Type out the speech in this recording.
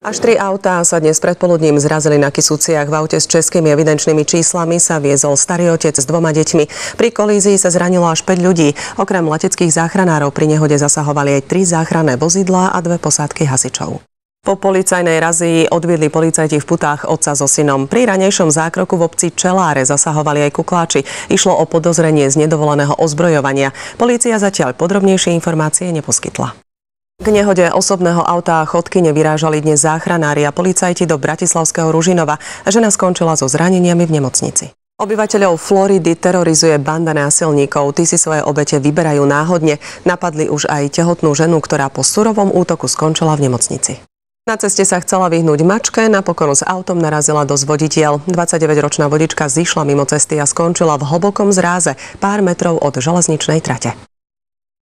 Až tri autá sa dnes predpoludním zrazili na Kisúciach. V aute s českými evidenčnými číslami sa viezol starý otec s dvoma deťmi. Pri kolízii sa zranilo až 5 ľudí. Okrem leteckých záchranárov pri nehode zasahovali aj tri záchranné vozidlá a dve posádky hasičov. Po policajnej razii odviedli policajti v putách otca so synom. Pri ranejšom zákroku v obci Čeláre zasahovali aj kukláči. Išlo o podozrenie z nedovoleného ozbrojovania. Polícia zatiaľ podrobnejšie informácie neposkytla. K nehode osobného auta a chodky nevyrážali dnes záchranári a policajti do Bratislavského Ružinova. Žena skončila so zraneniami v nemocnici. Obyvateľov Floridy terorizuje banda násilníkov. Tí si svoje obete vyberajú náhodne. Napadli už aj tehotnú ženu, ktorá po surovom útoku skončila v nemocnici. Na ceste sa chcela vyhnúť mačke, napokon s autom narazila do voditeľ. 29-ročná vodička zišla mimo cesty a skončila v hlbokom zráze, pár metrov od železničnej trate.